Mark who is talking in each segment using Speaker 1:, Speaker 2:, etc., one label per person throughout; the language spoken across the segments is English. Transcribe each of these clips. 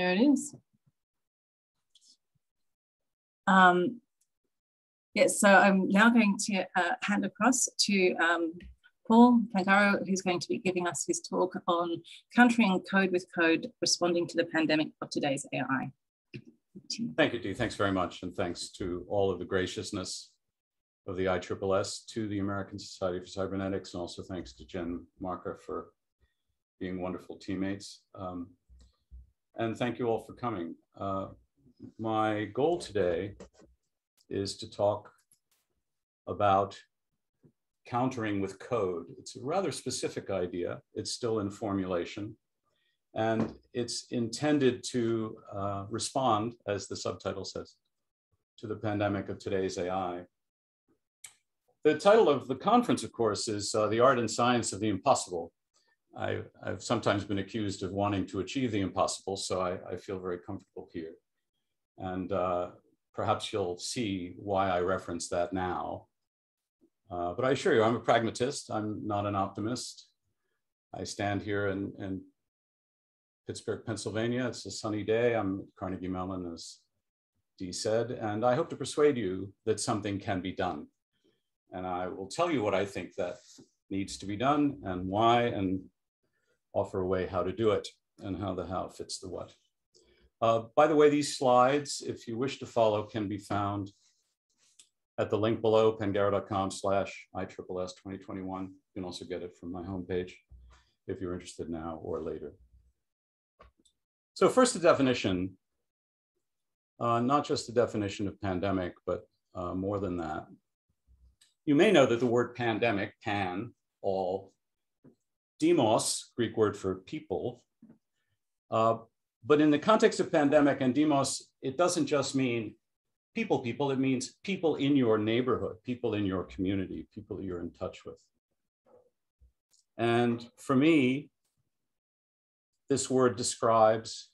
Speaker 1: There it is. Um, yes, so I'm now going to uh, hand across to um, Paul Pangaro, who's going to be giving us his talk on countering code with code, responding to the pandemic of today's AI.
Speaker 2: Thank you, Dee. Thanks very much. And thanks to all of the graciousness of the ISSS, to the American Society for Cybernetics, and also thanks to Jen Marker for being wonderful teammates. Um, and thank you all for coming. Uh, my goal today is to talk about countering with code. It's a rather specific idea. It's still in formulation. And it's intended to uh, respond, as the subtitle says, to the pandemic of today's AI. The title of the conference, of course, is uh, The Art and Science of the Impossible. I, have sometimes been accused of wanting to achieve the impossible, so I, I feel very comfortable here. And uh, perhaps you'll see why I reference that now. Uh, but I assure you, I'm a pragmatist. I'm not an optimist. I stand here in, in Pittsburgh, Pennsylvania. It's a sunny day. I'm Carnegie Mellon, as Dee said, and I hope to persuade you that something can be done. And I will tell you what I think that needs to be done and why, and offer a way how to do it and how the how fits the what. Uh, by the way, these slides, if you wish to follow, can be found at the link below, pangaro.com slash ISSS 2021. You can also get it from my homepage if you're interested now or later. So first, the definition, uh, not just the definition of pandemic, but uh, more than that. You may know that the word pandemic, pan, all, demos, Greek word for people, uh, but in the context of pandemic and demos, it doesn't just mean people, people, it means people in your neighborhood, people in your community, people you're in touch with. And for me, this word describes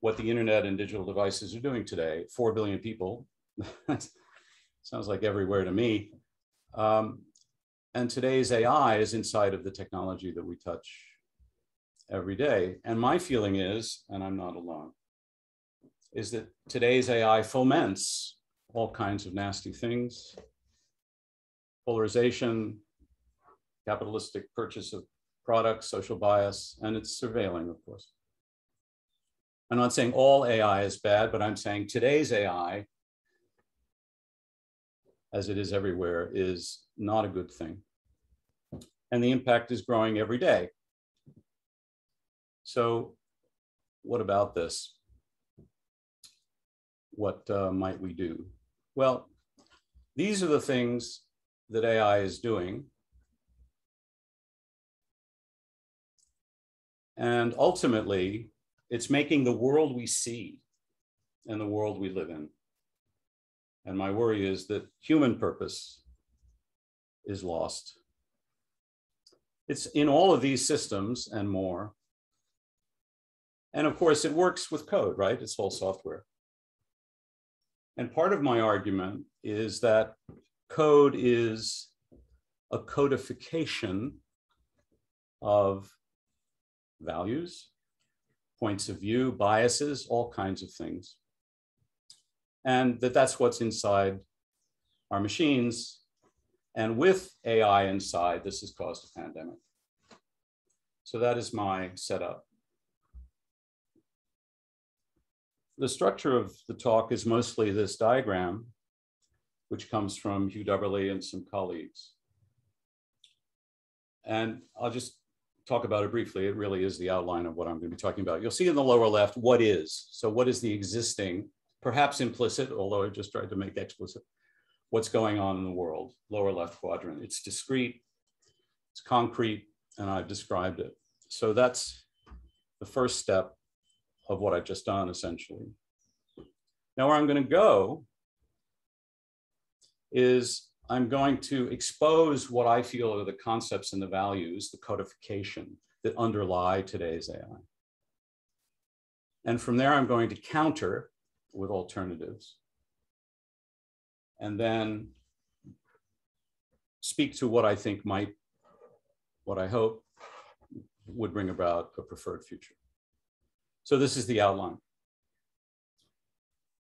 Speaker 2: what the internet and digital devices are doing today. 4 billion people, sounds like everywhere to me. Um, and today's AI is inside of the technology that we touch every day. And my feeling is, and I'm not alone, is that today's AI foments all kinds of nasty things polarization, capitalistic purchase of products, social bias, and it's surveilling, of course. I'm not saying all AI is bad, but I'm saying today's AI, as it is everywhere, is not a good thing. And the impact is growing every day. So what about this? What uh, might we do? Well, these are the things that AI is doing. And ultimately, it's making the world we see and the world we live in. And my worry is that human purpose is lost. It's in all of these systems and more. And of course, it works with code, right? It's all software. And part of my argument is that code is a codification of values, points of view, biases, all kinds of things. And that that's what's inside our machines. And with AI inside, this has caused a pandemic. So that is my setup. The structure of the talk is mostly this diagram, which comes from Hugh Dubberly and some colleagues. And I'll just talk about it briefly. It really is the outline of what I'm going to be talking about. You'll see in the lower left, what is. So what is the existing, perhaps implicit, although I just tried to make explicit, what's going on in the world, lower left quadrant. It's discrete, it's concrete, and I've described it. So that's the first step of what I've just done, essentially. Now, where I'm going to go is I'm going to expose what I feel are the concepts and the values, the codification that underlie today's AI. And from there, I'm going to counter with alternatives. And then speak to what I think might, what I hope would bring about a preferred future. So this is the outline.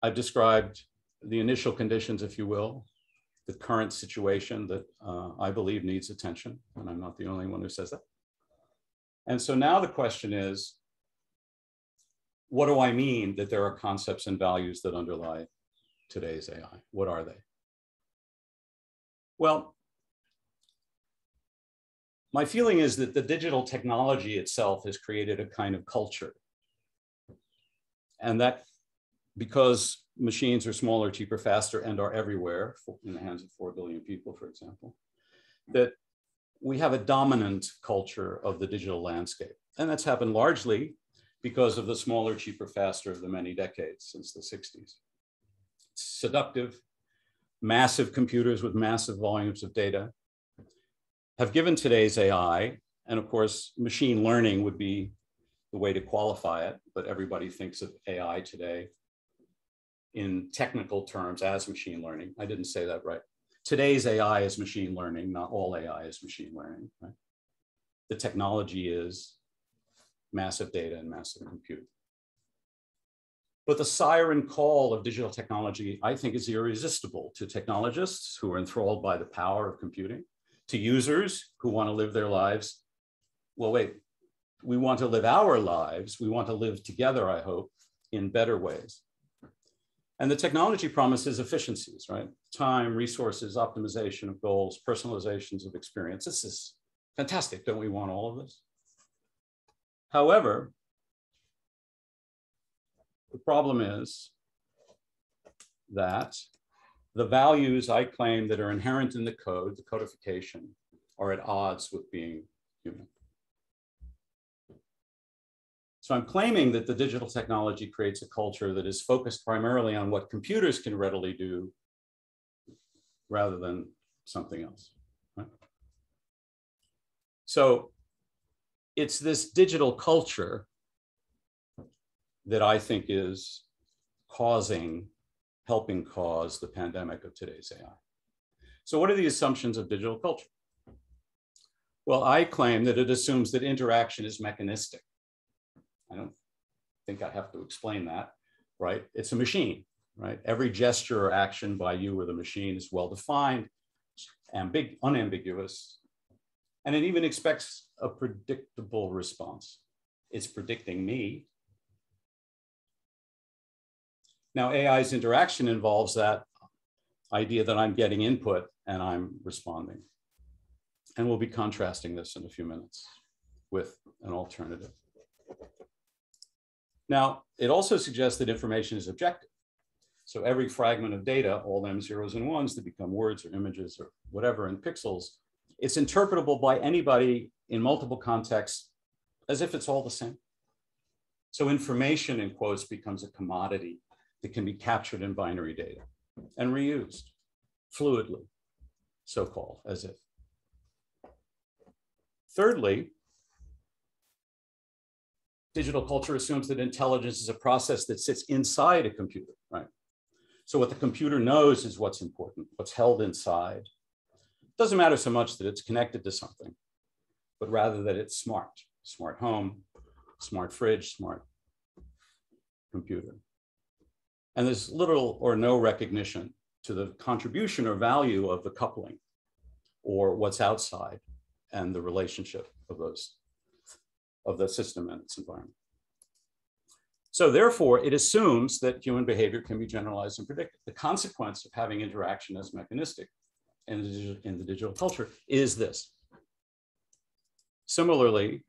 Speaker 2: I've described the initial conditions, if you will, the current situation that uh, I believe needs attention, and I'm not the only one who says that. And so now the question is, what do I mean that there are concepts and values that underlie today's AI? What are they? Well, my feeling is that the digital technology itself has created a kind of culture. And that because machines are smaller, cheaper, faster, and are everywhere in the hands of 4 billion people, for example, that we have a dominant culture of the digital landscape. And that's happened largely because of the smaller, cheaper, faster of the many decades since the 60s. Seductive, massive computers with massive volumes of data have given today's AI, and of course, machine learning would be the way to qualify it, but everybody thinks of AI today in technical terms as machine learning. I didn't say that right. Today's AI is machine learning, not all AI is machine learning. Right? The technology is massive data and massive compute. But the siren call of digital technology, I think, is irresistible to technologists who are enthralled by the power of computing, to users who want to live their lives. Well, wait, we want to live our lives. We want to live together, I hope, in better ways. And the technology promises efficiencies, right? Time, resources, optimization of goals, personalizations of experience. This is fantastic. Don't we want all of this? However, the problem is that the values I claim that are inherent in the code, the codification, are at odds with being human. So I'm claiming that the digital technology creates a culture that is focused primarily on what computers can readily do rather than something else. Right? So it's this digital culture that I think is causing, helping cause the pandemic of today's AI. So what are the assumptions of digital culture? Well, I claim that it assumes that interaction is mechanistic. I don't think I have to explain that, right? It's a machine, right? Every gesture or action by you or the machine is well defined, ambig- unambiguous, and it even expects a predictable response. It's predicting me. Now, AI's interaction involves that idea that I'm getting input and I'm responding. And we'll be contrasting this in a few minutes with an alternative. Now, it also suggests that information is objective. So every fragment of data, all them zeros and ones that become words or images or whatever in pixels, it's interpretable by anybody in multiple contexts as if it's all the same. So information in quotes becomes a commodity that can be captured in binary data and reused fluidly, so-called, as if. Thirdly, digital culture assumes that intelligence is a process that sits inside a computer, right? So what the computer knows is what's important, what's held inside. It doesn't matter so much that it's connected to something, but rather that it's smart, smart home, smart fridge, smart computer. And there's little or no recognition to the contribution or value of the coupling or what's outside and the relationship of those of the system and its environment. So therefore, it assumes that human behavior can be generalized and predicted. The consequence of having interaction as mechanistic in the, in the digital culture is this. Similarly,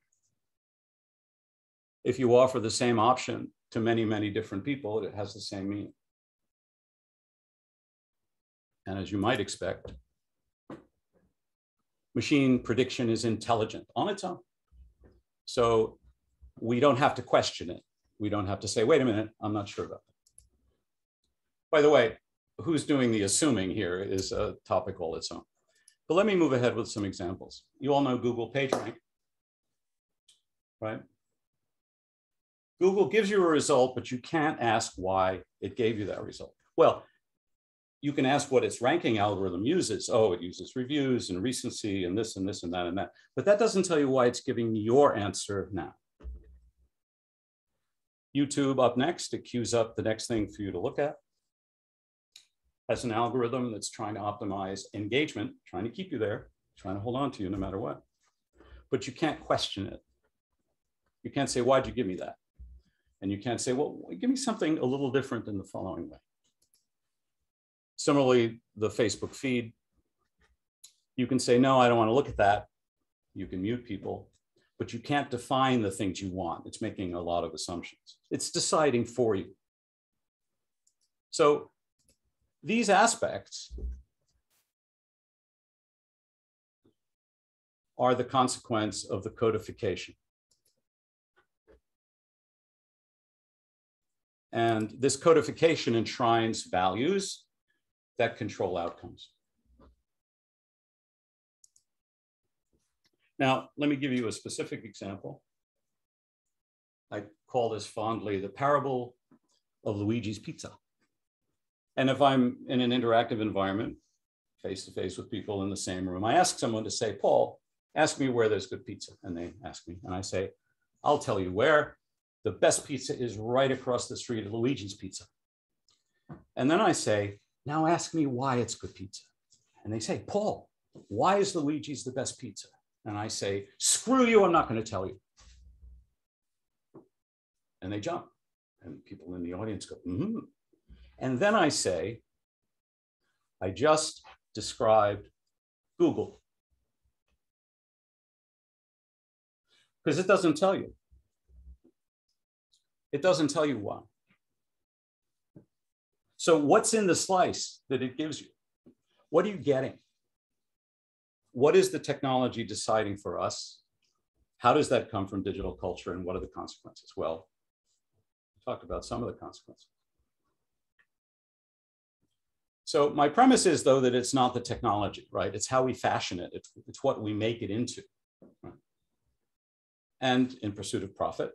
Speaker 2: if you offer the same option to many, many different people, it has the same meaning. And as you might expect, machine prediction is intelligent on its own. So we don't have to question it. We don't have to say, wait a minute, I'm not sure about that. By the way, who's doing the assuming here is a topic all its own. But let me move ahead with some examples. You all know Google PageRank, right? Google gives you a result, but you can't ask why it gave you that result. Well, you can ask what its ranking algorithm uses. Oh, it uses reviews and recency and this and this and that and that. But that doesn't tell you why it's giving your answer now. YouTube up next, it queues up the next thing for you to look at. has an algorithm that's trying to optimize engagement, trying to keep you there, trying to hold on to you no matter what. But you can't question it. You can't say, why'd you give me that? And you can't say, well, give me something a little different in the following way. Similarly, the Facebook feed, you can say, no, I don't want to look at that. You can mute people, but you can't define the things you want. It's making a lot of assumptions. It's deciding for you. So these aspects are the consequence of the codification. And this codification enshrines values that control outcomes. Now, let me give you a specific example. I call this fondly the parable of Luigi's Pizza. And if I'm in an interactive environment, face to face with people in the same room, I ask someone to say, Paul, ask me where there's good pizza. And they ask me, and I say, I'll tell you where. The best pizza is right across the street at Luigi's Pizza. And then I say, now ask me why it's good pizza. And they say, Paul, why is Luigi's the best pizza? And I say, screw you, I'm not going to tell you. And they jump. And people in the audience go, mm-hmm. And then I say, I just described Google. Because it doesn't tell you. It doesn't tell you why. So what's in the slice that it gives you? What are you getting? What is the technology deciding for us? How does that come from digital culture and what are the consequences? Well, we talked about some of the consequences. So my premise is though that it's not the technology, right? It's how we fashion it. It's, it's what we make it into. Right? And in pursuit of profit,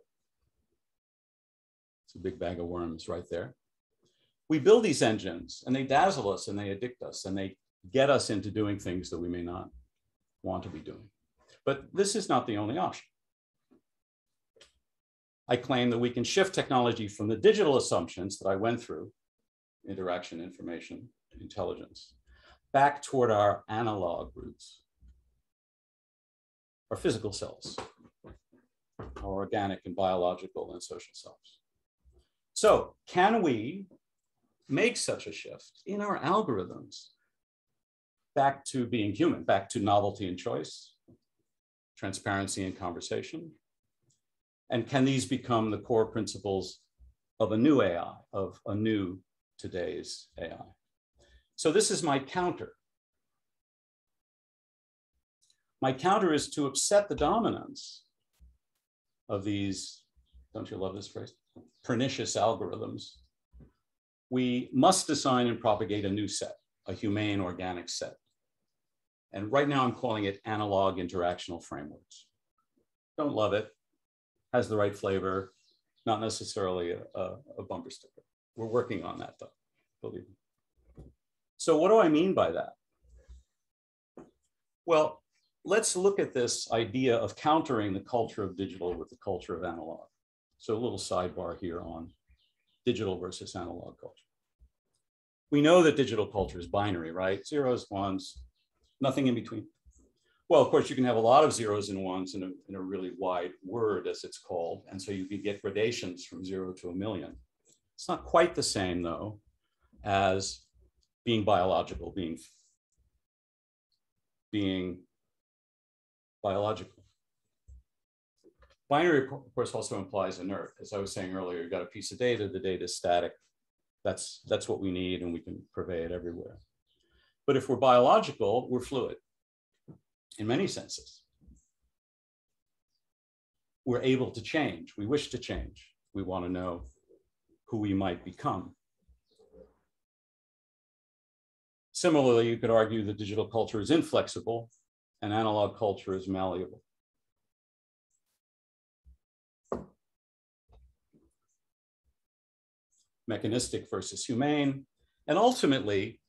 Speaker 2: it's a big bag of worms right there we build these engines and they dazzle us and they addict us and they get us into doing things that we may not want to be doing. But this is not the only option. I claim that we can shift technology from the digital assumptions that I went through, interaction, information, intelligence, back toward our analog roots, our physical selves, our organic and biological and social selves. So can we make such a shift in our algorithms back to being human, back to novelty and choice, transparency and conversation? And can these become the core principles of a new AI, of a new today's AI? So this is my counter. My counter is to upset the dominance of these, don't you love this phrase? Pernicious algorithms we must design and propagate a new set, a humane organic set. And right now I'm calling it analog interactional frameworks. Don't love it, has the right flavor, not necessarily a, a, a bumper sticker. We're working on that though, believe me. So what do I mean by that? Well, let's look at this idea of countering the culture of digital with the culture of analog. So a little sidebar here on digital versus analog culture. We know that digital culture is binary, right? Zeros, ones, nothing in between. Well, of course, you can have a lot of zeros and ones in a, in a really wide word, as it's called. And so you can get gradations from zero to a million. It's not quite the same, though, as being biological, being, being biological. Binary, of course, also implies inert. As I was saying earlier, you've got a piece of data, the data is static. That's, that's what we need and we can purvey it everywhere. But if we're biological, we're fluid in many senses. We're able to change. We wish to change. We want to know who we might become. Similarly, you could argue that digital culture is inflexible and analog culture is malleable. Mechanistic versus humane, and ultimately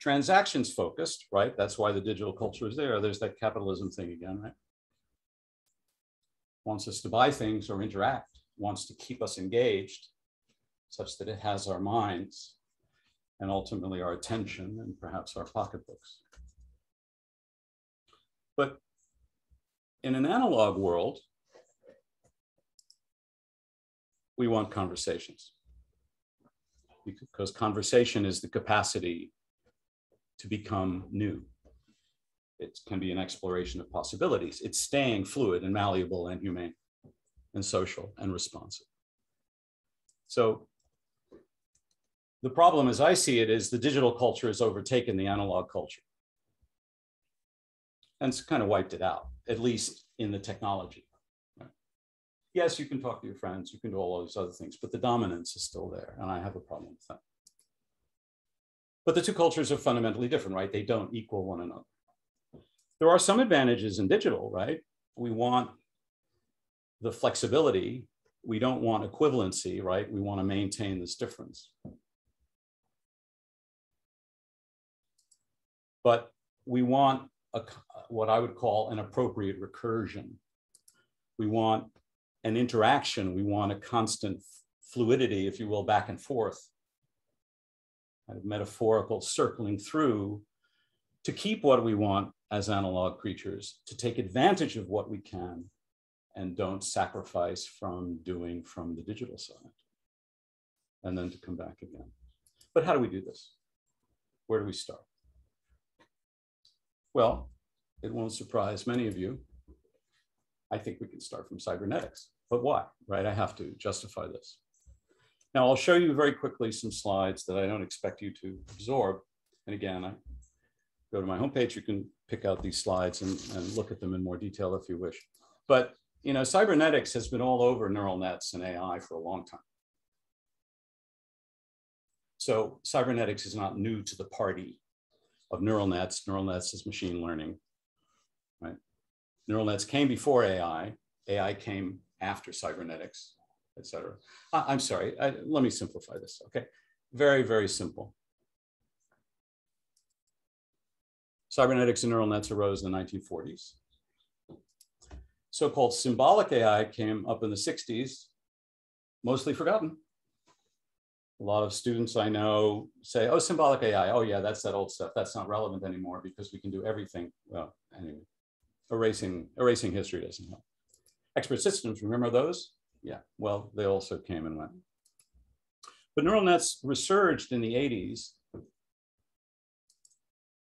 Speaker 2: transactions focused, right? That's why the digital culture is there. There's that capitalism thing again, right? Wants us to buy things or interact, wants to keep us engaged such that it has our minds. and ultimately our attention and perhaps our pocketbooks. But in an analog world, we want conversations because conversation is the capacity to become new. It can be an exploration of possibilities. It's staying fluid and malleable and humane and social and responsive. So the problem as I see it is the digital culture has overtaken the analog culture and it's kind of wiped it out, at least in the technology. Yes, you can talk to your friends, you can do all those other things, but the dominance is still there, and I have a problem with that. But the two cultures are fundamentally different, right? They don't equal one another. There are some advantages in digital, right? We want the flexibility. We don't want equivalency, right? We want to maintain this difference. But we want a, what I would call an appropriate recursion. We want an interaction. We want a constant fluidity, if you will, back and forth, kind of metaphorical circling through to keep what we want as analog creatures, to take advantage of what we can and don't sacrifice from doing from the digital side, and then to come back again. But how do we do this? Where do we start? Well, it won't surprise many of you. I think we can start from cybernetics, but why, right? I have to justify this. Now I'll show you very quickly some slides that I don't expect you to absorb. And again, I go to my homepage, you can pick out these slides and, and look at them in more detail if you wish. But you know, cybernetics has been all over neural nets and AI for a long time. So cybernetics is not new to the party of neural nets. Neural nets is machine learning? Neural nets came before AI. AI came after cybernetics, et cetera. I, am sorry, I, let me simplify this, okay? Very, very simple. Cybernetics and neural nets arose in the 1940s. So-called symbolic AI came up in the 60s, mostly forgotten. A lot of students I know say, oh, symbolic AI, oh yeah, that's that old stuff. That's not relevant anymore because we can do everything. Well, anyway, erasing, erasing history doesn't help. Expert systems, remember those? Yeah, well, they also came and went. But neural nets resurged in the 80s.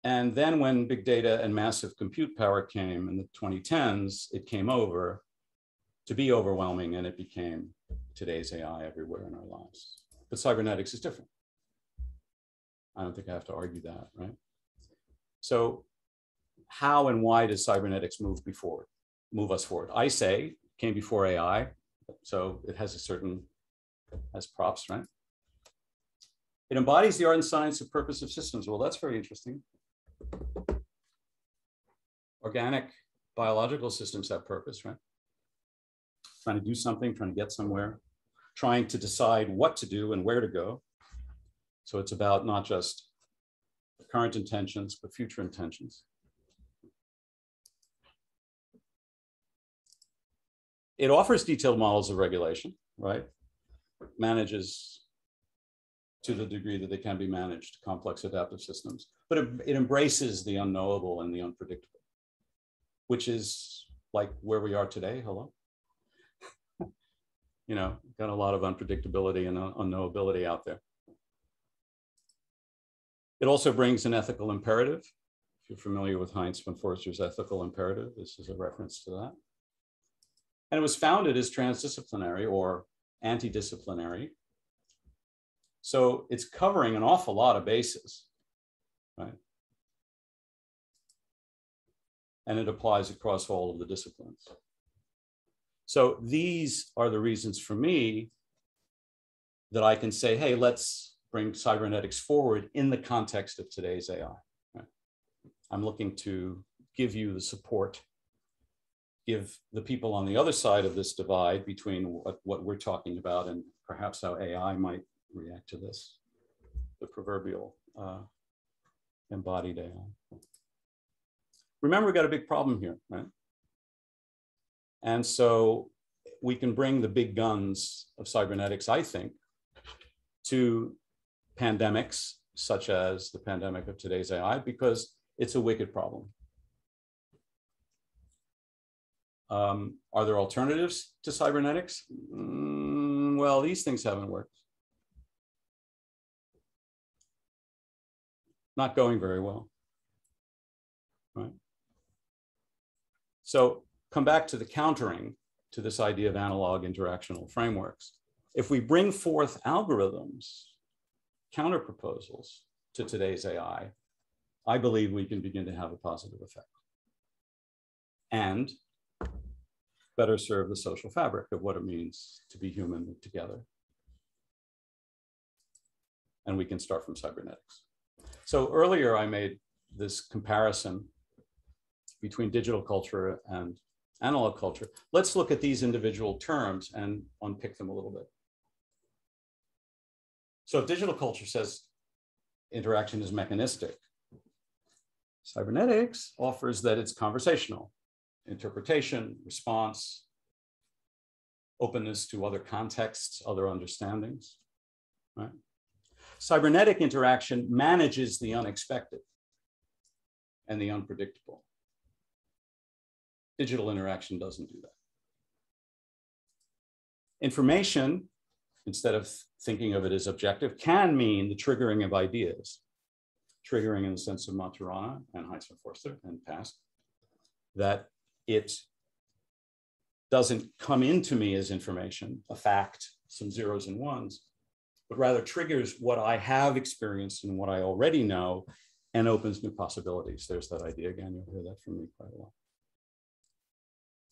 Speaker 2: And then when big data and massive compute power came in the 2010s, it came over to be overwhelming and it became today's AI everywhere in our lives. But cybernetics is different. I don't think I have to argue that, right? So how and why does cybernetics move before, move us forward? I say came before AI, so it has a certain, has props, right? It embodies the art and science of purposive systems. Well, that's very interesting. Organic biological systems have purpose, right? Trying to do something, trying to get somewhere trying to decide what to do and where to go. So it's about not just current intentions, but future intentions. It offers detailed models of regulation, right? Manages to the degree that they can be managed, complex adaptive systems, but it, it embraces the unknowable and the unpredictable, which is like where we are today. Hello you know, got a lot of unpredictability and unknowability out there. It also brings an ethical imperative. If you're familiar with Heinz von Foerster's ethical imperative, this is a reference to that. And it was founded as transdisciplinary or anti-disciplinary. So it's covering an awful lot of bases, right? And it applies across all of the disciplines. So these are the reasons for me that I can say, hey, let's bring cybernetics forward in the context of today's AI. Right? I'm looking to give you the support, give the people on the other side of this divide between what, what we're talking about and perhaps how AI might react to this, the proverbial uh, embodied AI. Remember, we've got a big problem here, right? And so we can bring the big guns of cybernetics, I think, to pandemics, such as the pandemic of today's AI, because it's a wicked problem. Um, are there alternatives to cybernetics? Mm, well, these things haven't worked. Not going very well. Right. So come back to the countering to this idea of analog interactional frameworks. If we bring forth algorithms, counter proposals to today's AI, I believe we can begin to have a positive effect. And better serve the social fabric of what it means to be human together. And we can start from cybernetics. So earlier I made this comparison between digital culture and analog culture. Let's look at these individual terms and unpick them a little bit. So digital culture says interaction is mechanistic. Cybernetics offers that it's conversational, interpretation, response, openness to other contexts, other understandings, right? Cybernetic interaction manages the unexpected and the unpredictable. Digital interaction doesn't do that. Information, instead of thinking of it as objective, can mean the triggering of ideas. Triggering in the sense of Maturana and Heinz von Foerster and past, that it doesn't come into me as information, a fact, some zeros and ones, but rather triggers what I have experienced and what I already know and opens new possibilities. There's that idea again. You'll hear that from me quite a lot.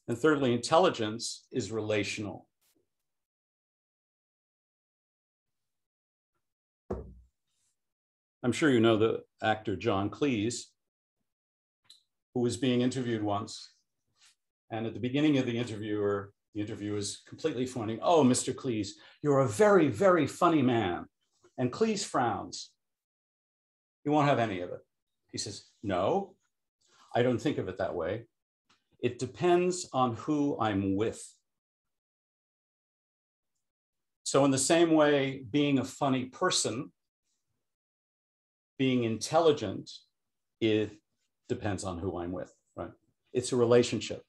Speaker 2: And thirdly, intelligence is relational. I'm sure you know the actor John Cleese, who was being interviewed once. And at the beginning of the interviewer, the interview is completely funny. Oh, Mr. Cleese, you're a very, very funny man. And Cleese frowns. He won't have any of it. He says, No, I don't think of it that way. It depends on who I'm with. So, in the same way, being a funny person, being intelligent, it depends on who I'm with, right? It's a relationship.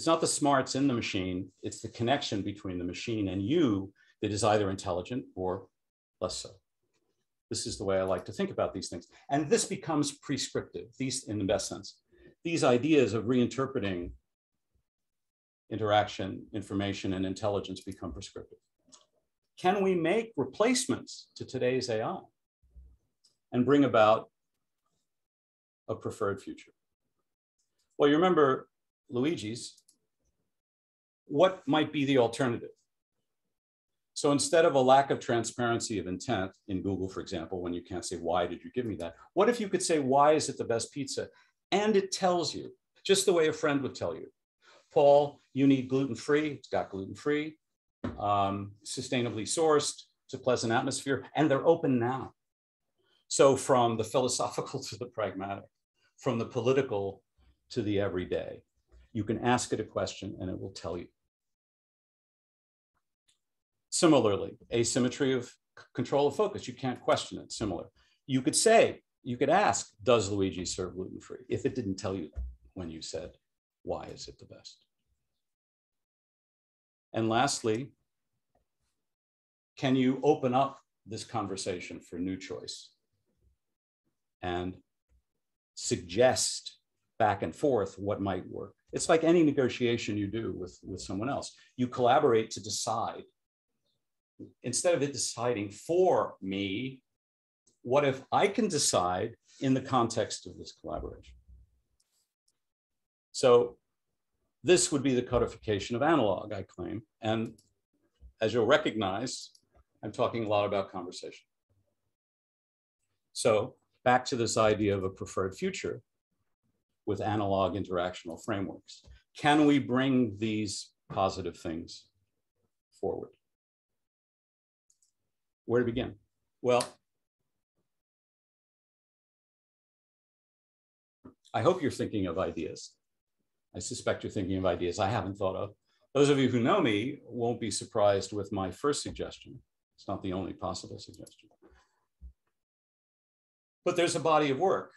Speaker 2: It's not the smarts in the machine, it's the connection between the machine and you that is either intelligent or less so. This is the way I like to think about these things. And this becomes prescriptive, these in the best sense these ideas of reinterpreting interaction, information, and intelligence become prescriptive. Can we make replacements to today's AI and bring about a preferred future? Well, you remember Luigi's, what might be the alternative? So instead of a lack of transparency of intent in Google, for example, when you can't say, why did you give me that? What if you could say, why is it the best pizza? and it tells you, just the way a friend would tell you. Paul, you need gluten-free, it's got gluten-free, um, sustainably sourced, it's a pleasant atmosphere, and they're open now. So from the philosophical to the pragmatic, from the political to the everyday, you can ask it a question and it will tell you. Similarly, asymmetry of control of focus, you can't question it, similar. You could say, you could ask, does Luigi serve gluten-free? If it didn't tell you when you said, why is it the best? And lastly, can you open up this conversation for new choice and suggest back and forth what might work? It's like any negotiation you do with, with someone else. You collaborate to decide. Instead of it deciding for me, what if I can decide in the context of this collaboration? So this would be the codification of analog, I claim. And as you'll recognize, I'm talking a lot about conversation. So back to this idea of a preferred future with analog interactional frameworks. Can we bring these positive things forward? Where to begin? Well, I hope you're thinking of ideas. I suspect you're thinking of ideas I haven't thought of. Those of you who know me won't be surprised with my first suggestion. It's not the only possible suggestion. But there's a body of work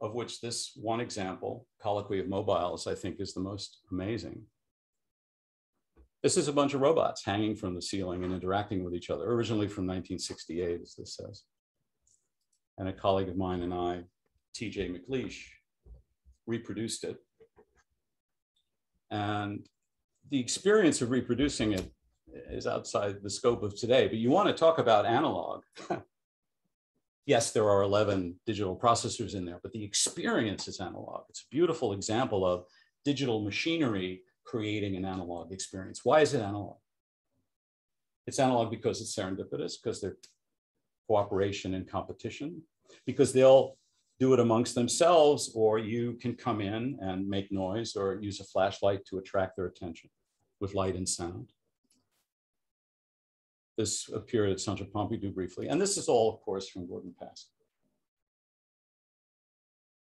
Speaker 2: of which this one example, Colloquy of Mobiles, I think is the most amazing. This is a bunch of robots hanging from the ceiling and interacting with each other, originally from 1968, as this says. And a colleague of mine and I, TJ McLeish, reproduced it. And the experience of reproducing it is outside the scope of today, but you want to talk about analog. yes, there are 11 digital processors in there, but the experience is analog. It's a beautiful example of digital machinery creating an analog experience. Why is it analog? It's analog because it's serendipitous, because they're cooperation and competition, because they'll do it amongst themselves, or you can come in and make noise or use a flashlight to attract their attention with light and sound. This appeared at Centre Pompidou briefly. And this is all, of course, from Gordon Pask.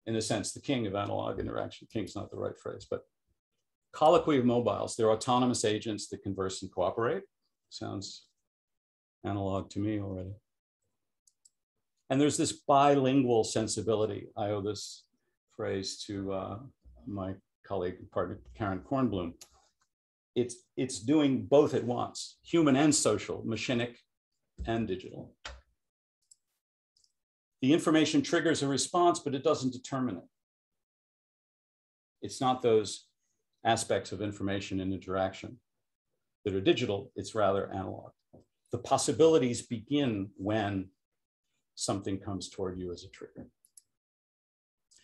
Speaker 2: In a sense, the king of analog interaction. King's not the right phrase, but colloquy of mobiles. They're autonomous agents that converse and cooperate. Sounds analog to me already. And there's this bilingual sensibility. I owe this phrase to uh, my colleague and partner, Karen Kornblum it's, it's doing both at once, human and social, machinic and digital. The information triggers a response, but it doesn't determine it. It's not those aspects of information and interaction that are digital, it's rather analog. The possibilities begin when something comes toward you as a trigger.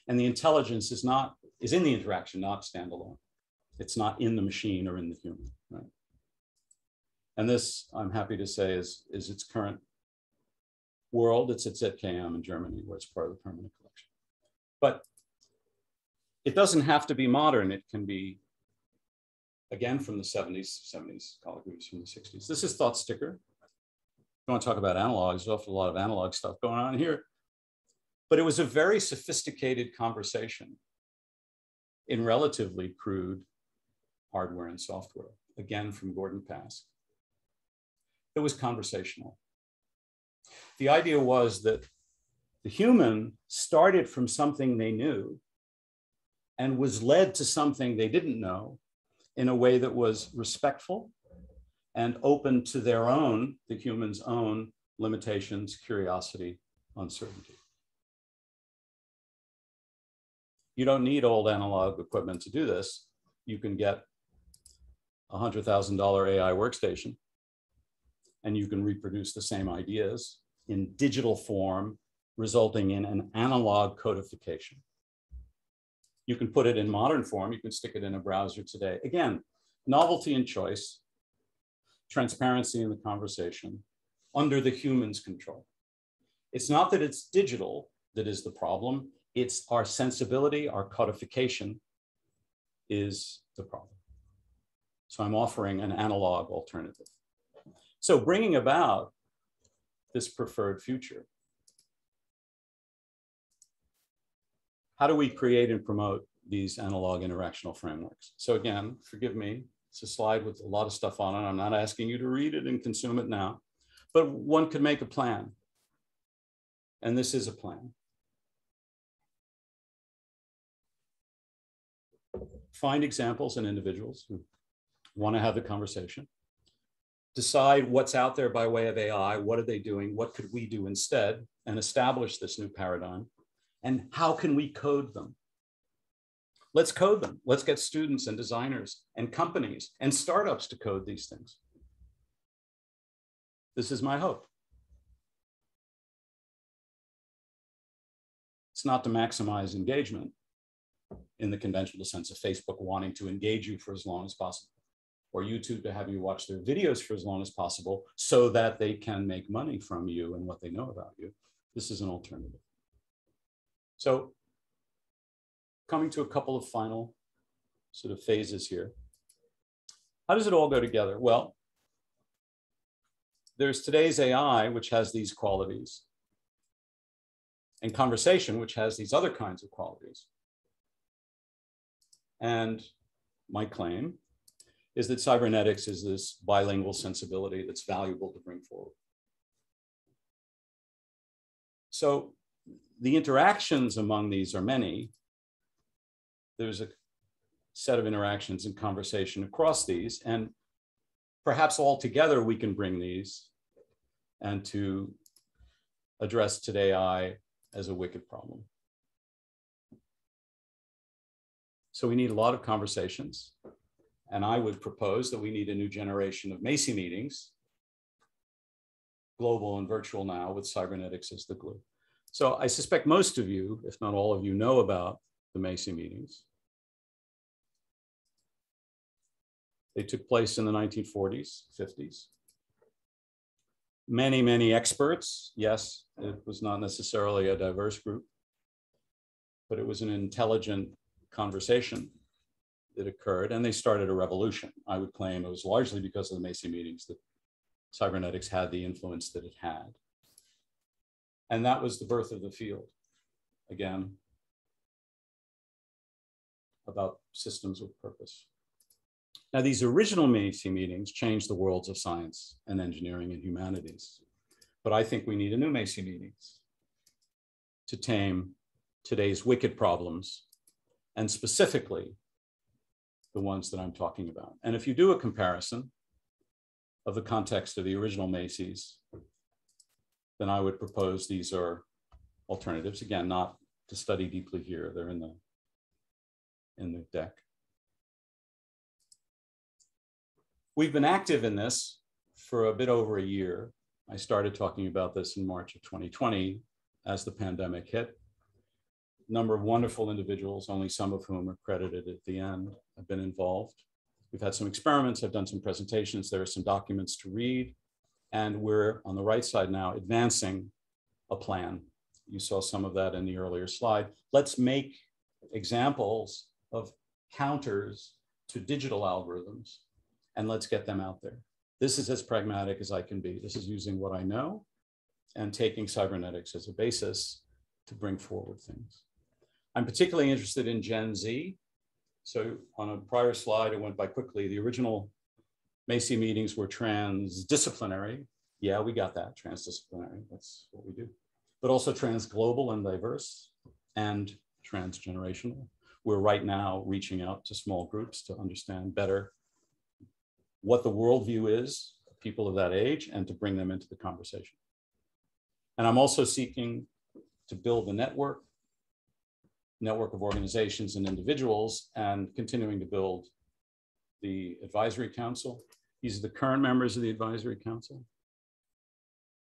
Speaker 2: And the intelligence is not, is in the interaction, not standalone. It's not in the machine or in the human, right? And this, I'm happy to say, is, is its current world. It's at ZKM in Germany, where it's part of the permanent collection. But it doesn't have to be modern. It can be, again, from the 70s, 70s, colloquies from the 60s. This is Thought Sticker. I want to talk about analogs. There's often a lot of analog stuff going on here. But it was a very sophisticated conversation in relatively crude hardware and software, again from Gordon Pask. It was conversational. The idea was that the human started from something they knew and was led to something they didn't know in a way that was respectful and open to their own, the human's own limitations, curiosity, uncertainty. You don't need old analog equipment to do this. You can get a $100,000 AI workstation, and you can reproduce the same ideas in digital form, resulting in an analog codification. You can put it in modern form, you can stick it in a browser today. Again, novelty and choice, transparency in the conversation, under the human's control. It's not that it's digital that is the problem, it's our sensibility, our codification is the problem. So I'm offering an analog alternative. So bringing about this preferred future. How do we create and promote these analog interactional frameworks? So again, forgive me, it's a slide with a lot of stuff on it. I'm not asking you to read it and consume it now, but one could make a plan. And this is a plan. Find examples and individuals who want to have the conversation, decide what's out there by way of AI, what are they doing, what could we do instead, and establish this new paradigm, and how can we code them? Let's code them. Let's get students and designers and companies and startups to code these things. This is my hope. It's not to maximize engagement in the conventional sense of Facebook wanting to engage you for as long as possible or YouTube to have you watch their videos for as long as possible so that they can make money from you and what they know about you. This is an alternative. So coming to a couple of final sort of phases here. How does it all go together? Well, there's today's AI, which has these qualities, and conversation, which has these other kinds of qualities. And my claim is that cybernetics is this bilingual sensibility that's valuable to bring forward. So the interactions among these are many. There's a set of interactions and conversation across these, and perhaps all together we can bring these and to address today I as a wicked problem. So we need a lot of conversations. And I would propose that we need a new generation of Macy meetings, global and virtual now, with cybernetics as the glue. So I suspect most of you, if not all of you, know about the Macy meetings. They took place in the 1940s, 50s. Many, many experts. Yes, it was not necessarily a diverse group, but it was an intelligent conversation that occurred, and they started a revolution. I would claim it was largely because of the Macy meetings that cybernetics had the influence that it had. And that was the birth of the field. Again, about systems with purpose. Now, these original Macy meetings changed the worlds of science and engineering and humanities. But I think we need a new Macy meetings to tame today's wicked problems and specifically the ones that I'm talking about. And if you do a comparison of the context of the original Macy's, then I would propose these are alternatives. Again, not to study deeply here. They're in the in the deck. We've been active in this for a bit over a year. I started talking about this in March of 2020 as the pandemic hit number of wonderful individuals, only some of whom are credited at the end, have been involved. We've had some experiments, I've done some presentations, there are some documents to read, and we're on the right side now advancing a plan. You saw some of that in the earlier slide. Let's make examples of counters to digital algorithms and let's get them out there. This is as pragmatic as I can be. This is using what I know and taking cybernetics as a basis to bring forward things. I'm particularly interested in Gen Z. So on a prior slide, it went by quickly. The original Macy meetings were transdisciplinary. Yeah, we got that, transdisciplinary. That's what we do. But also transglobal and diverse and transgenerational. We're right now reaching out to small groups to understand better what the worldview is of people of that age and to bring them into the conversation. And I'm also seeking to build a network network of organizations and individuals and continuing to build the advisory council. These are the current members of the advisory council,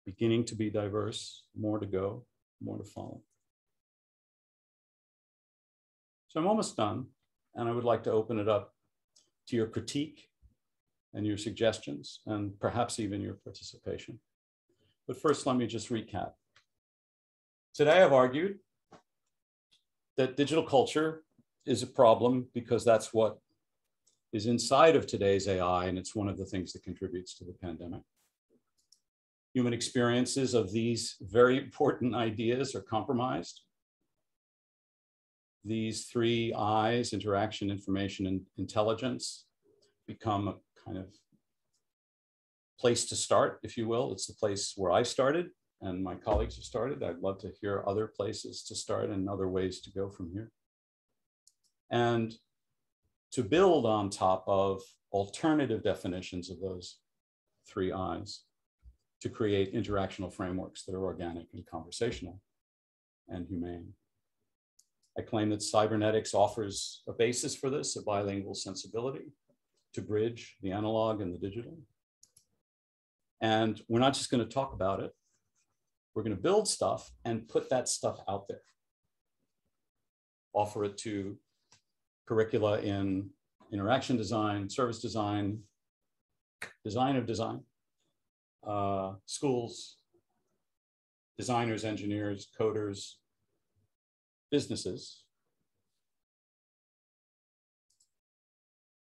Speaker 2: beginning to be diverse, more to go, more to follow. So I'm almost done, and I would like to open it up to your critique and your suggestions, and perhaps even your participation. But first, let me just recap. Today, I've argued that digital culture is a problem because that's what is inside of today's AI, and it's one of the things that contributes to the pandemic. Human experiences of these very important ideas are compromised. These three I's, interaction, information, and intelligence, become a kind of place to start, if you will. It's the place where I started and my colleagues have started. I'd love to hear other places to start and other ways to go from here. And to build on top of alternative definitions of those three I's to create interactional frameworks that are organic and conversational and humane. I claim that cybernetics offers a basis for this, a bilingual sensibility to bridge the analog and the digital. And we're not just going to talk about it, we're going to build stuff and put that stuff out there. Offer it to curricula in interaction design, service design, design of design, uh, schools, designers, engineers, coders, businesses.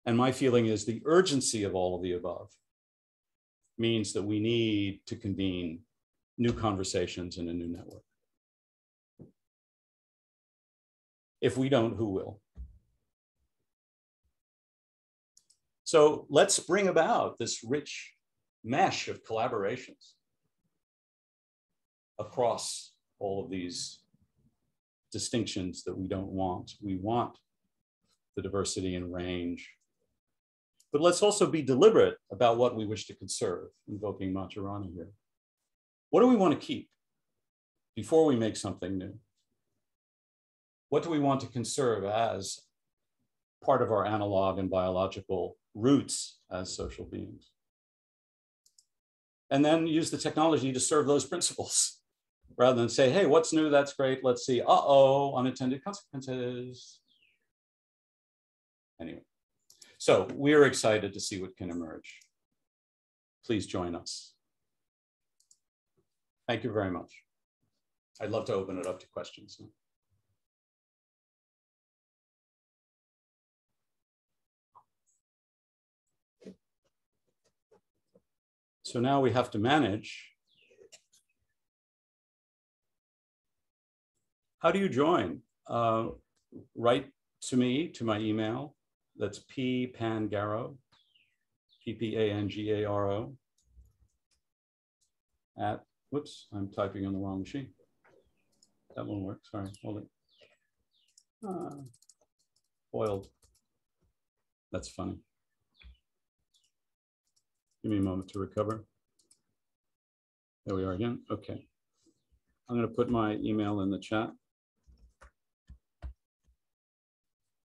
Speaker 2: And my feeling is the urgency of all of the above means that we need to convene new conversations in a new network. If we don't, who will? So let's bring about this rich mesh of collaborations across all of these distinctions that we don't want. We want the diversity and range. But let's also be deliberate about what we wish to conserve, invoking Maturana here. What do we want to keep before we make something new? What do we want to conserve as part of our analog and biological roots as social beings? And then use the technology to serve those principles rather than say, hey, what's new? That's great. Let's see. Uh oh, unintended consequences. Anyway, so we're excited to see what can emerge. Please join us. Thank you very much. I'd love to open it up to questions. So now we have to manage. How do you join? Uh, write to me, to my email. That's P Pangaro, P P A N G A R O, at, whoops, I'm typing on the wrong machine. That won't work. Sorry, hold it. Uh, foiled. That's funny. Give me a moment to recover. There we are again. Okay. I'm going to put my email in the chat.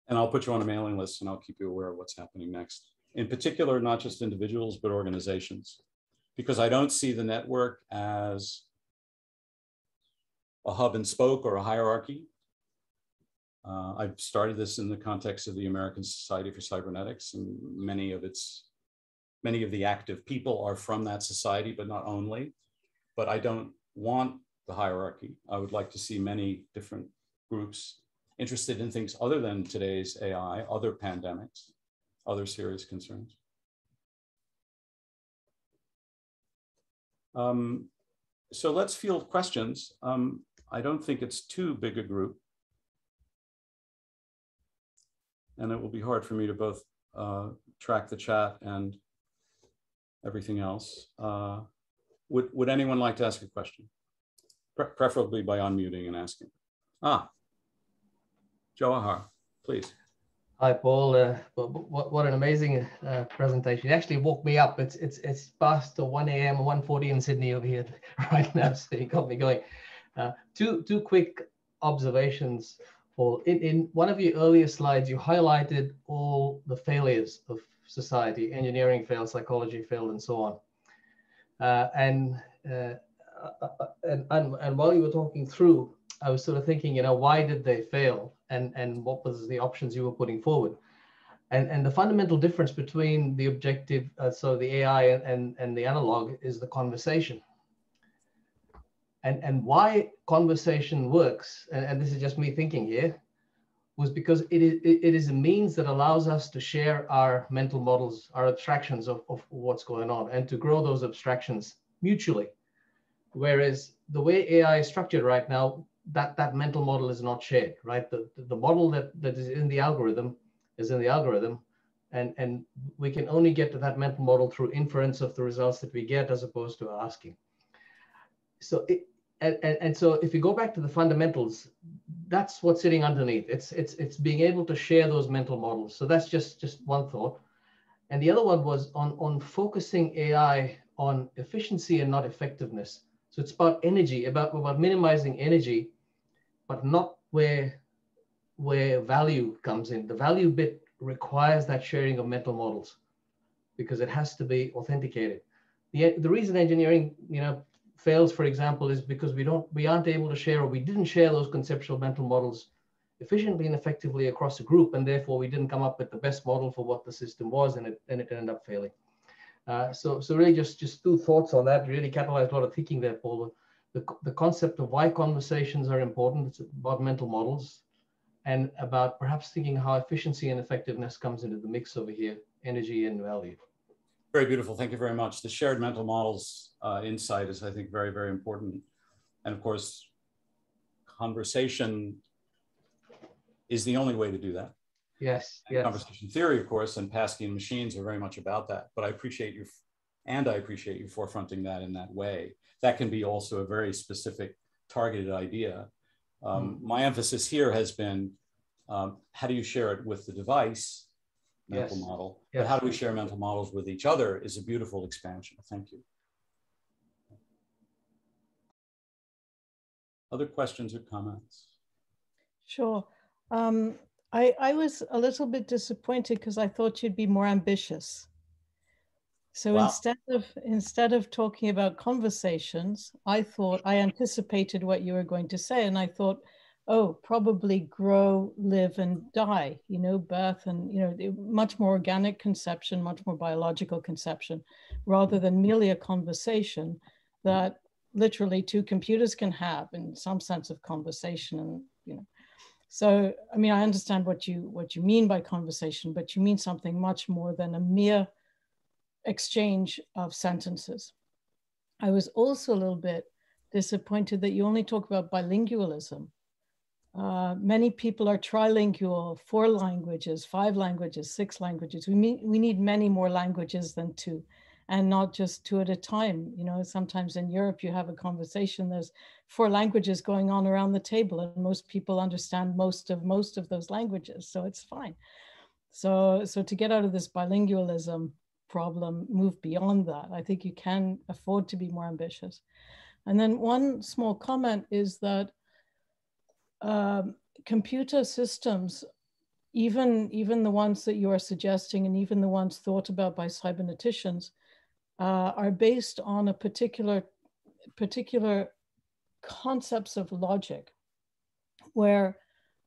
Speaker 2: And I'll put you on a mailing list and I'll keep you aware of what's happening next. In particular, not just individuals, but organizations. Because I don't see the network as a hub and spoke or a hierarchy. Uh, I've started this in the context of the American Society for Cybernetics and many of its many of the active people are from that society, but not only. But I don't want the hierarchy. I would like to see many different groups interested in things other than today's AI, other pandemics, other serious concerns. Um, so let's field questions. Um, I don't think it's too big a group. And it will be hard for me to both uh, track the chat and everything else. Uh, would, would anyone like to ask a question? Pre preferably by unmuting and asking. Ah, Jawahar, please.
Speaker 3: Hi, Paul. Uh, what, what an amazing uh, presentation. It actually woke me up. It's it's it's past 1 a.m. 1.40 in Sydney over here right now, so you got me going. Uh, two, two quick observations, Paul. In, in one of your earlier slides, you highlighted all the failures of society, engineering failed, psychology failed, and so on. Uh, and, uh, uh, and, and, and while you were talking through, I was sort of thinking, you know, why did they fail? And, and what was the options you were putting forward? And, and the fundamental difference between the objective, uh, so the AI and, and the analog is the conversation. And, and why conversation works, and, and this is just me thinking here, was because it is, it is a means that allows us to share our mental models, our abstractions of, of what's going on, and to grow those abstractions mutually. Whereas the way AI is structured right now, that, that mental model is not shared, right? The, the model that, that is in the algorithm is in the algorithm, and, and we can only get to that mental model through inference of the results that we get as opposed to asking. So it, and, and, and so if you go back to the fundamentals, that's what's sitting underneath. It's it's it's being able to share those mental models. So that's just just one thought. And the other one was on on focusing AI on efficiency and not effectiveness. So it's about energy, about about minimizing energy, but not where where value comes in. The value bit requires that sharing of mental models because it has to be authenticated. The, the reason engineering, you know, fails, for example, is because we don't we aren't able to share or we didn't share those conceptual mental models efficiently and effectively across the group, and therefore we didn't come up with the best model for what the system was, and it and it ended up failing. Uh, so so really just just two thoughts on that really catalyzed a lot of thinking there, Paul. The, the concept of why conversations are important, it's about mental models, and about perhaps thinking how efficiency and effectiveness comes into the mix over here, energy and value.
Speaker 2: Very beautiful. Thank you very much. The shared mental models uh, insight is, I think, very, very important. And of course, conversation is the only way to do that.
Speaker 3: Yes.
Speaker 2: Yes. Conversation theory, of course, and Pascal machines are very much about that. But I appreciate you, and I appreciate you forefronting that in that way. That can be also a very specific, targeted idea. Um, mm. My emphasis here has been um, how do you share it with the device mental yes. model, yes. but how do we share mental models with each other is a beautiful expansion. Thank you. Other questions or comments?
Speaker 4: Sure. Um, I, I was a little bit disappointed because I thought you'd be more ambitious. So wow. instead of instead of talking about conversations, I thought I anticipated what you were going to say, and I thought, oh, probably grow, live, and die. You know, birth, and you know, much more organic conception, much more biological conception, rather than merely a conversation that literally two computers can have in some sense of conversation, and you know. So, I mean, I understand what you what you mean by conversation, but you mean something much more than a mere exchange of sentences. I was also a little bit disappointed that you only talk about bilingualism. Uh, many people are trilingual, four languages, five languages, six languages. We, we need many more languages than two and not just two at a time. You know, sometimes in Europe, you have a conversation, there's four languages going on around the table and most people understand most of most of those languages. So it's fine. So, so to get out of this bilingualism, problem, move beyond that. I think you can afford to be more ambitious. And then one small comment is that um, computer systems, even, even the ones that you are suggesting and even the ones thought about by cyberneticians, uh, are based on a particular, particular concepts of logic where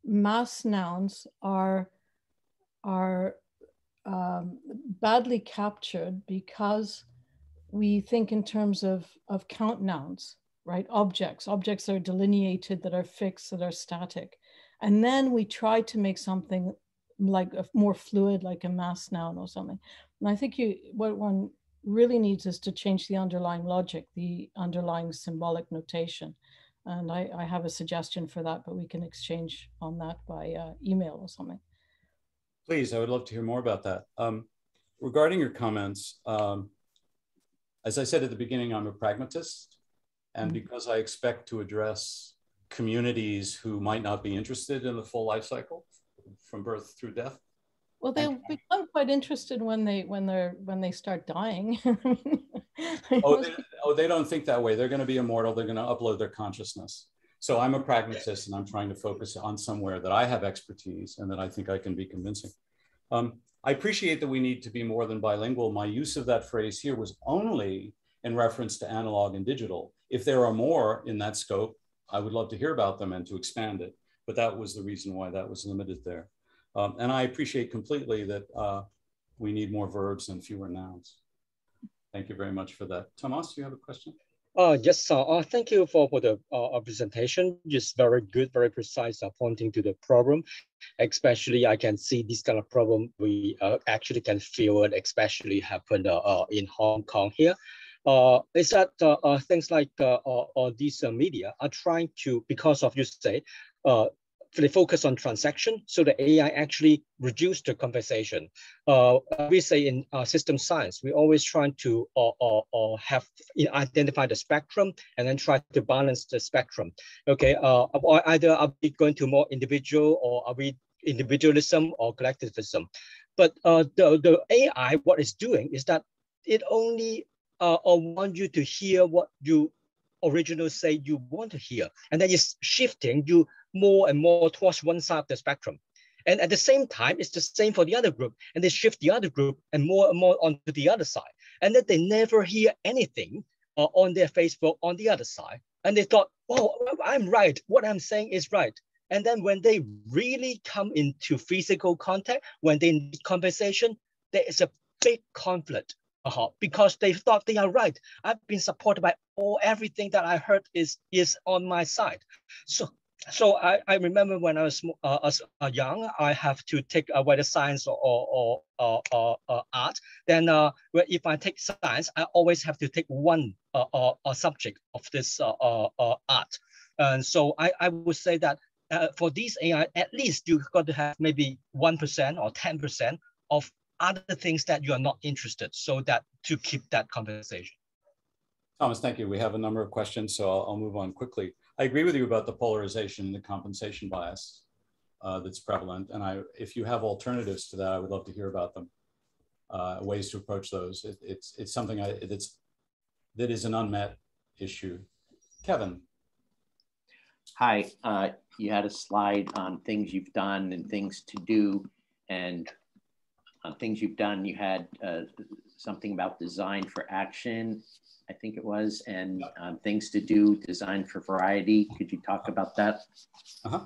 Speaker 4: mass nouns are, are um, badly captured because we think in terms of, of count nouns, right? Objects, objects that are delineated, that are fixed, that are static. And then we try to make something like a more fluid, like a mass noun or something. And I think you, what one really needs is to change the underlying logic, the underlying symbolic notation. And I, I have a suggestion for that, but we can exchange on that by uh, email or something.
Speaker 2: Please, I would love to hear more about that. Um, regarding your comments, um, as I said at the beginning, I'm a pragmatist. And mm-hmm. because I expect to address communities who might not be interested in the full life cycle from birth through death.
Speaker 4: Well, they become quite interested when they when they're when they start dying.
Speaker 2: oh, they, oh, they don't think that way. They're going to be immortal. They're going to upload their consciousness. So I'm a pragmatist and I'm trying to focus on somewhere that I have expertise and that I think I can be convincing. Um, I appreciate that we need to be more than bilingual. My use of that phrase here was only in reference to analog and digital. If there are more in that scope, I would love to hear about them and to expand it. But that was the reason why that was limited there. Um, and I appreciate completely that uh, we need more verbs and fewer nouns. Thank you very much for that. Thomas, you have a question?
Speaker 5: Uh, yes, sir. uh, thank you for, for the uh, presentation. Just very good, very precise, uh, pointing to the problem. Especially, I can see this kind of problem we uh, actually can feel it, especially happen uh, uh, in Hong Kong here. Uh, is that uh, uh, things like uh, uh, these media are trying to, because of you say, they focus on transaction, so the AI actually reduce the conversation. We say in system science, we always trying to uh, uh, uh, have identify the spectrum and then try to balance the spectrum. Okay, either are we going to more individual or are we individualism or collectivism? But the, the AI, what it's doing is that it only uh, uh, want you to hear what you original say you want to hear. And then it's shifting you more and more towards one side of the spectrum. And at the same time, it's the same for the other group. And they shift the other group and more and more onto the other side. And then they never hear anything uh, on their Facebook on the other side. And they thought, oh, I'm right. What I'm saying is right. And then when they really come into physical contact, when they need conversation, there is a big conflict uh-huh, because they thought they are right. I've been supported by all everything that I heard is is on my side. So so I, I remember when I was uh, as, uh, young, I have to take uh, whether science or, or, or, or uh, art. Then uh, if I take science, I always have to take one uh, uh, subject of this uh, uh, uh, art. And so I, I would say that uh, for these AI, at least you got to have maybe 1% or 10% of other things that you are not interested so that to keep that conversation.
Speaker 2: Thomas, thank you. We have a number of questions, so I'll, I'll move on quickly. I agree with you about the polarization, the compensation bias uh, that's prevalent. And I, if you have alternatives to that, I would love to hear about them, uh, ways to approach those. It, it's, it's something I, that's, that is an unmet issue. Kevin.
Speaker 6: Hi, uh, you had a slide on things you've done and things to do. And on things you've done, you had uh, something about design for action I think it was, and um, things to do, design for variety. Could you talk about that?
Speaker 2: Uh-huh.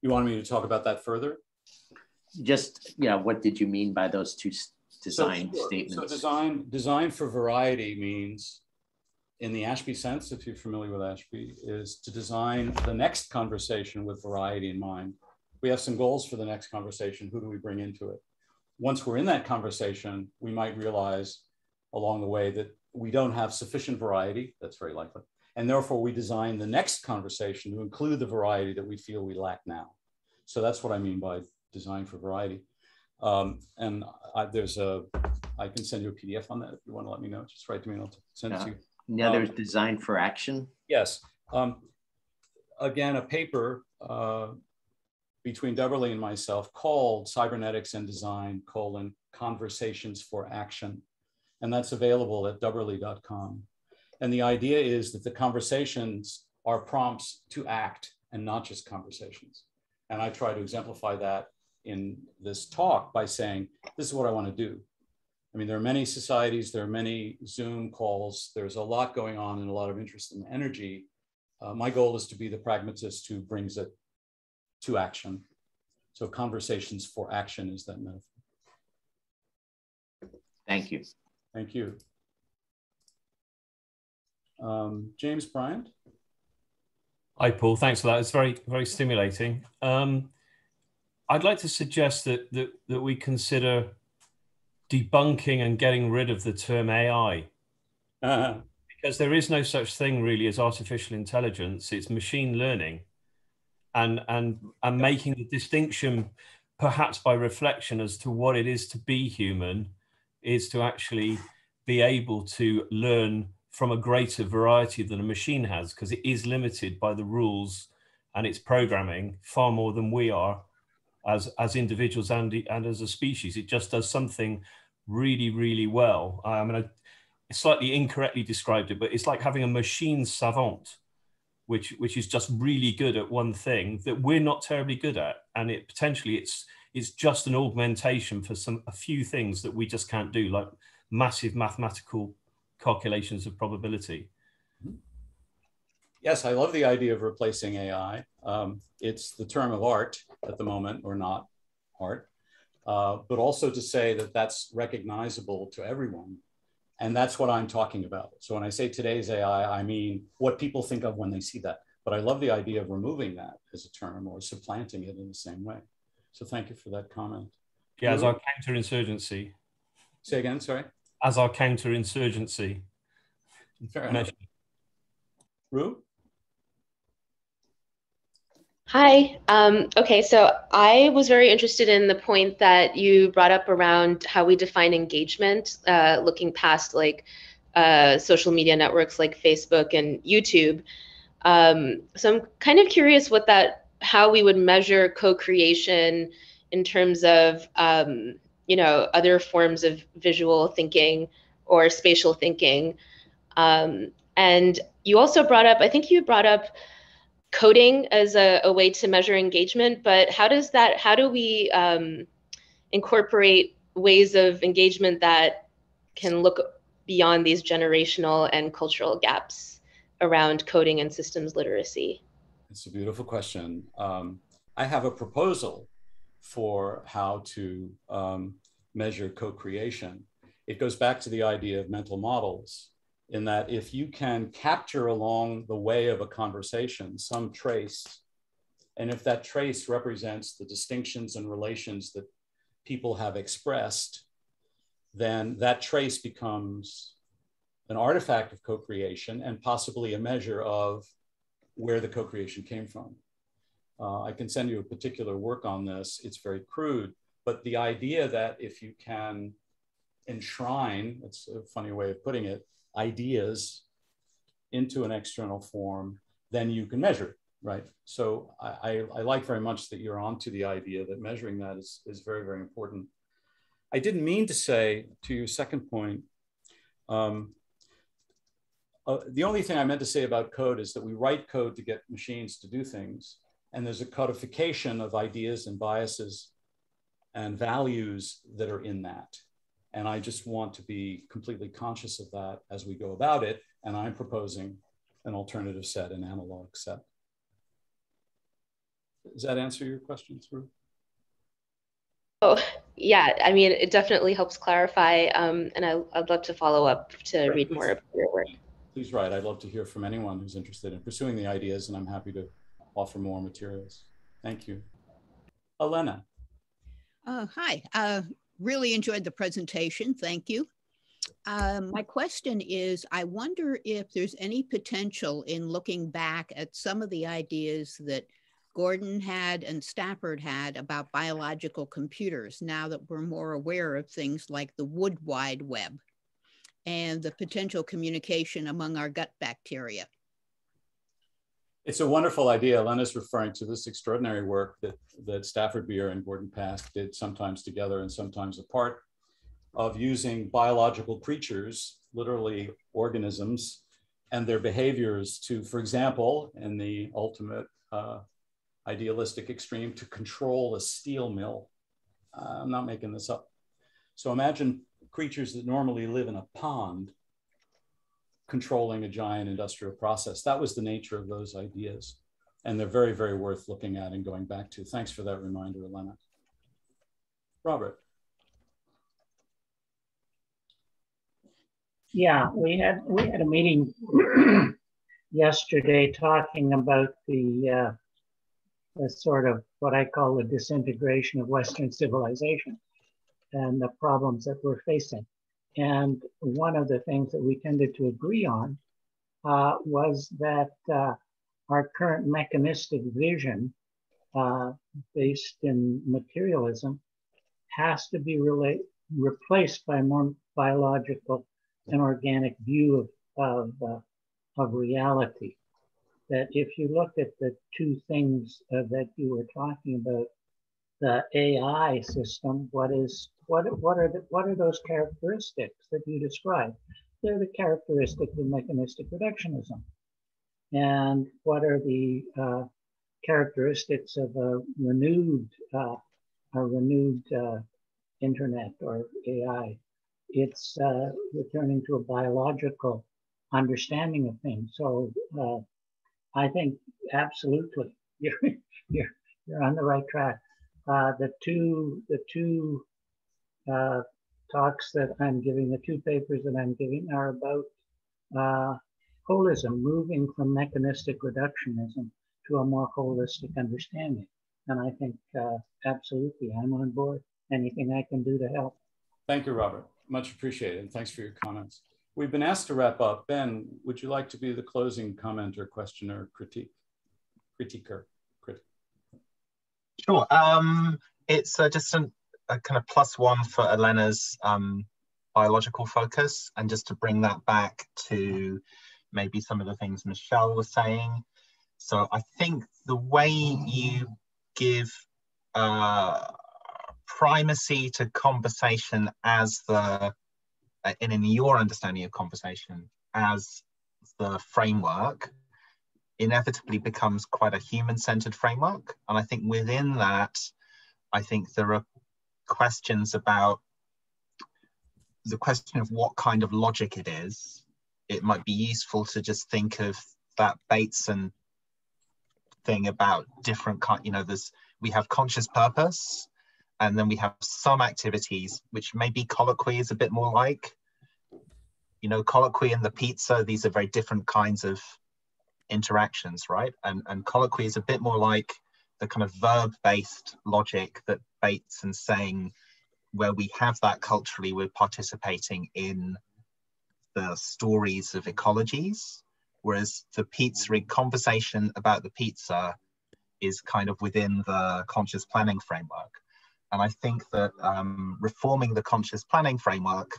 Speaker 2: You want me to talk about that further?
Speaker 6: Just, yeah, what did you mean by those two design
Speaker 2: so, sure.
Speaker 6: statements?
Speaker 2: So design, design for variety means, in the Ashby sense, if you're familiar with Ashby, is to design the next conversation with variety in mind. We have some goals for the next conversation. Who do we bring into it? Once we're in that conversation, we might realize along the way that we don't have sufficient variety. That's very likely. And therefore, we design the next conversation to include the variety that we feel we lack now. So that's what I mean by design for variety. Um, and I, there's a, I can send you a PDF on that if you want to let me know. Just write to me and I'll send it to you.
Speaker 6: Yeah, there's um, design for action.
Speaker 2: Yes. Um, again, a paper uh, between Dubberly and myself called Cybernetics and Design, colon, Conversations for Action and that's available at dubberly.com. And the idea is that the conversations are prompts to act and not just conversations. And I try to exemplify that in this talk by saying, this is what I want to do. I mean, there are many societies, there are many Zoom calls, there's a lot going on and a lot of interest and energy. Uh, my goal is to be the pragmatist who brings it to action. So conversations for action is that metaphor.
Speaker 6: Thank you.
Speaker 2: Thank you. Um, James Bryant.
Speaker 7: Hi, Paul. Thanks for that. It's very, very stimulating. Um, I'd like to suggest that, that, that we consider debunking and getting rid of the term AI. Uh-huh. Because there is no such thing really as artificial intelligence. It's machine learning. And, and, and making the distinction, perhaps by reflection, as to what it is to be human is to actually be able to learn from a greater variety than a machine has because it is limited by the rules and its programming far more than we are as as individuals and and as a species. It just does something really really well. I mean i slightly incorrectly described it but it's like having a machine savant which which is just really good at one thing that we're not terribly good at and it potentially it's it's just an augmentation for some a few things that we just can't do, like massive mathematical calculations of probability.
Speaker 2: Yes, I love the idea of replacing AI. Um, it's the term of art at the moment, or not art, uh, but also to say that that's recognizable to everyone. And that's what I'm talking about. So when I say today's AI, I mean what people think of when they see that. But I love the idea of removing that as a term or supplanting it in the same way. So thank you for that comment.
Speaker 7: Yeah, as our counterinsurgency.
Speaker 2: Say again, sorry.
Speaker 7: As our counterinsurgency.
Speaker 2: Fair enough. Rue?
Speaker 8: Hi. Um, okay, so I was very interested in the point that you brought up around how we define engagement, uh, looking past like uh, social media networks like Facebook and YouTube. Um, so I'm kind of curious what that how we would measure co-creation in terms of um, you know other forms of visual thinking or spatial thinking um, and you also brought up i think you brought up coding as a, a way to measure engagement but how does that how do we um, incorporate ways of engagement that can look beyond these generational and cultural gaps around coding and systems literacy
Speaker 2: it's a beautiful question. Um, I have a proposal for how to um, measure co-creation. It goes back to the idea of mental models in that if you can capture along the way of a conversation some trace, and if that trace represents the distinctions and relations that people have expressed, then that trace becomes an artifact of co-creation and possibly a measure of where the co-creation came from. Uh, I can send you a particular work on this. It's very crude, but the idea that if you can enshrine, that's a funny way of putting it, ideas into an external form, then you can measure it, right? So I, I, I like very much that you're onto the idea that measuring that is, is very, very important. I didn't mean to say to your second point, um, uh, the only thing I meant to say about code is that we write code to get machines to do things. And there's a codification of ideas and biases and values that are in that. And I just want to be completely conscious of that as we go about it. And I'm proposing an alternative set, an analog set. Does that answer your question Rue?
Speaker 8: Oh, yeah. I mean, it definitely helps clarify. Um, and I, would love to follow up to read more about your work.
Speaker 2: Please write. I'd love to hear from anyone who's interested in pursuing the ideas, and I'm happy to offer more materials. Thank you. Elena.
Speaker 9: Uh, hi, uh, really enjoyed the presentation. Thank you. Uh, my question is, I wonder if there's any potential in looking back at some of the ideas that Gordon had and Stafford had about biological computers now that we're more aware of things like the wood wide web and the potential communication among our gut bacteria.
Speaker 2: It's a wonderful idea. Lena's referring to this extraordinary work that, that Stafford Beer and Gordon Pask did sometimes together and sometimes apart of using biological creatures, literally organisms, and their behaviors to, for example, in the ultimate uh, idealistic extreme, to control a steel mill. Uh, I'm not making this up. So imagine creatures that normally live in a pond controlling a giant industrial process. That was the nature of those ideas. And they're very, very worth looking at and going back to. Thanks for that reminder, Elena. Robert.
Speaker 10: Yeah, we had we had a meeting yesterday talking about the, uh, the sort of what I call the disintegration of Western civilization and the problems that we're facing. And one of the things that we tended to agree on uh, was that uh, our current mechanistic vision uh, based in materialism has to be replaced by more biological and organic view of, of, uh, of reality. That if you look at the two things uh, that you were talking about, the AI system, what is what, what, are the, what are those characteristics that you describe? They're the characteristics of mechanistic reductionism. And what are the uh, characteristics of a renewed, uh, a renewed uh, internet or AI? It's uh, returning to a biological understanding of things. So uh, I think absolutely you're, you're, you're on the right track. Uh, the two, the two uh, talks that I'm giving, the two papers that I'm giving are about uh, holism, moving from mechanistic reductionism to a more holistic understanding. And I think uh, absolutely, I'm on board. Anything I can do to help.
Speaker 2: Thank you, Robert. Much appreciated. And thanks for your comments. We've been asked to wrap up. Ben, would you like to be the closing comment or question or critique? Critiquer.
Speaker 11: Sure. Um, it's uh, just an a kind of plus one for Elena's um, biological focus, and just to bring that back to maybe some of the things Michelle was saying. So I think the way you give uh, primacy to conversation as the, uh, in, in your understanding of conversation as the framework, inevitably becomes quite a human-centered framework. And I think within that, I think there are questions about the question of what kind of logic it is, it might be useful to just think of that Bateson thing about different kind, you know, there's we have conscious purpose, and then we have some activities which maybe colloquy is a bit more like. You know, colloquy and the pizza, these are very different kinds of interactions, right? And and colloquy is a bit more like the kind of verb-based logic that Bateson saying where we have that culturally, we're participating in the stories of ecologies, whereas the pizza conversation about the pizza is kind of within the conscious planning framework. And I think that um, reforming the conscious planning framework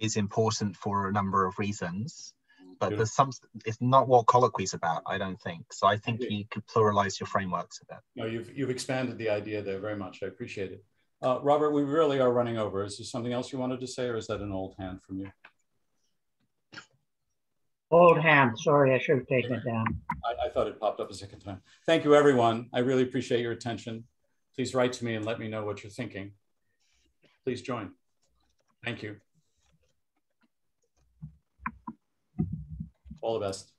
Speaker 11: is important for a number of reasons. But there's some, it's not what colloquy is about, I don't think. So I think you could pluralize your frameworks a bit.
Speaker 2: No, you've, you've expanded the idea there very much. I appreciate it. Uh, Robert, we really are running over. Is there something else you wanted to say or is that an old hand from you?
Speaker 10: Old hand, sorry, I should have taken it down.
Speaker 2: I, I, thought it popped up a second time. Thank you, everyone. I really appreciate your attention. Please write to me and let me know what you're thinking. Please join. Thank you. All the best.